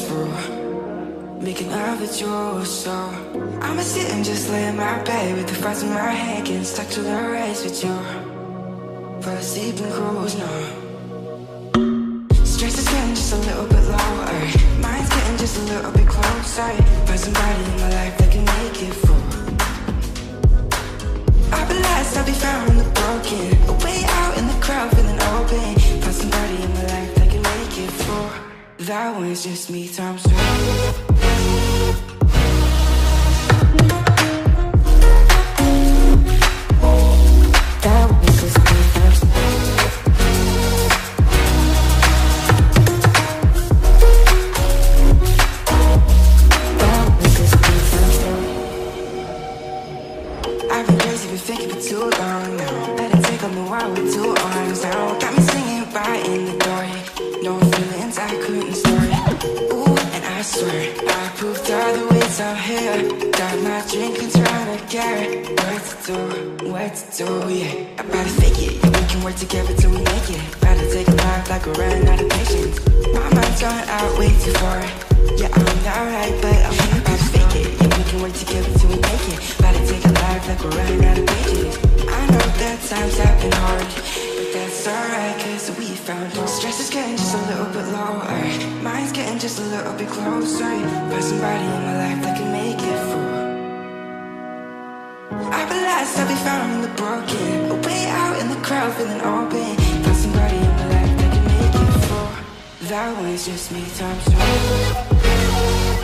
for making love with you. So I'ma sit and just lay in my bed with the fries in my head getting stuck to the race with you. Fall asleep and cruise now. Stress is getting just a little bit lower. Mind's getting just a little bit closer. Find somebody in my life by in the dark. No feelings I couldn't swear I proved all the ways out here. Got my drink and trying to get what to do, what to do, yeah. About to fake it, yeah, we can work together till we make it. To take a life like we're running out of patience. My mind's going out way too far. Yeah, I'm alright, but I'm about to fake it. Yeah, we can work together till we make it. To take a life like we're running out of pages. I know that times have been hard, but that's alright, cause we found it. Getting just a little bit closer. Find somebody in my life that can make it. I'll be last, I'll be found in the broken. Way out in the crowd, feeling open. Find somebody in my life that can make it full. That one's just me, times two.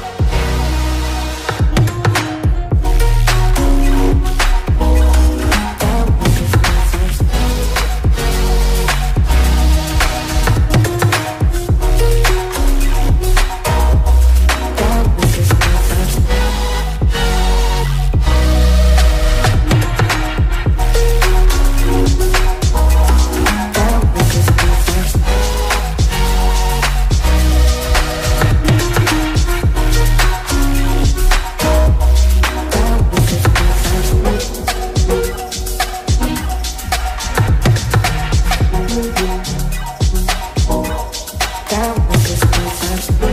Me, times two.